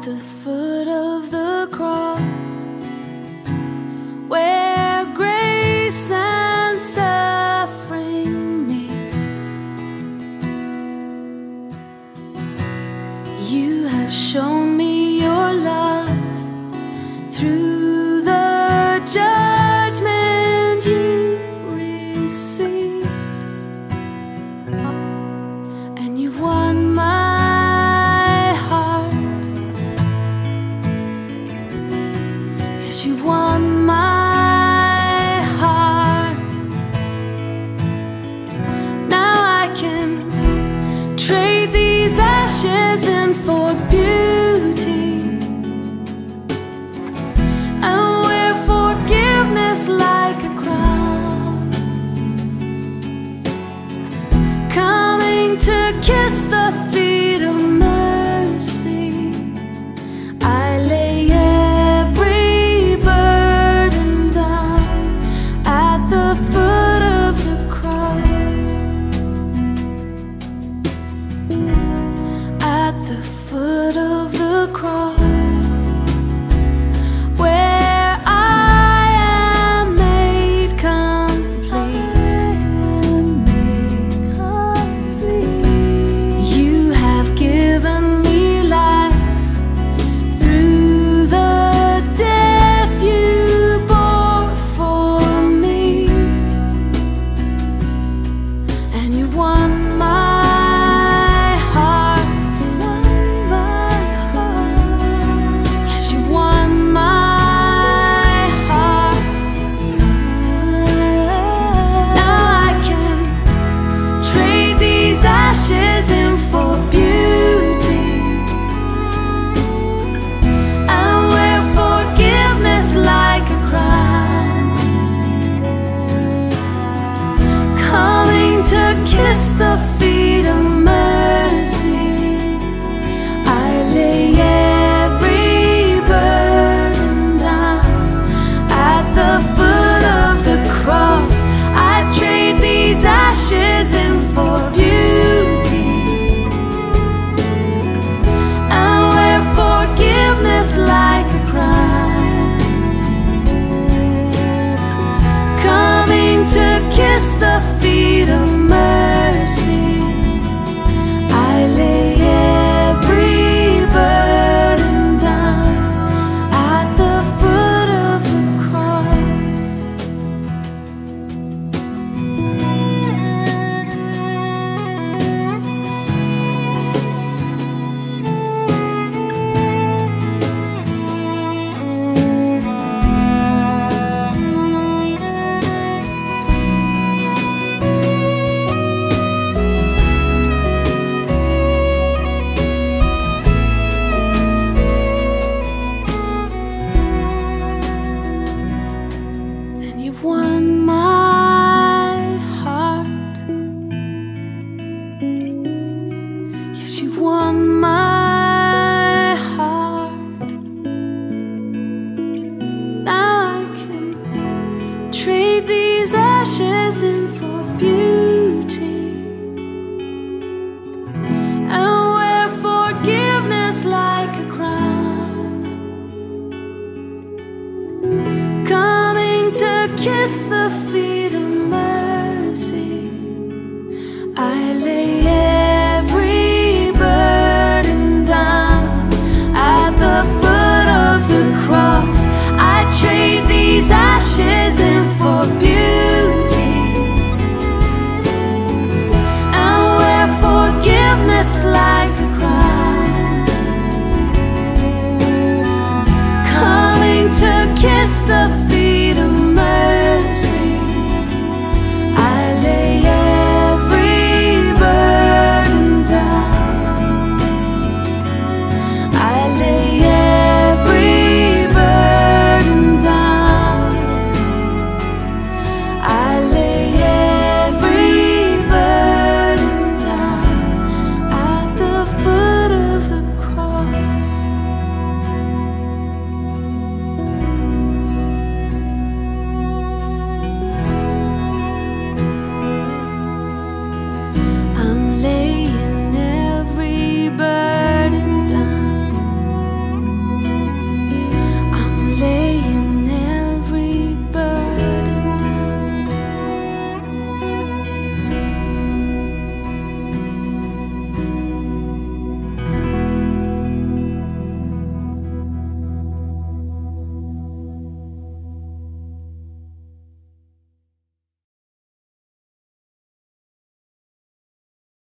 at the foot of the cross where grace kiss the these ashes in for beauty.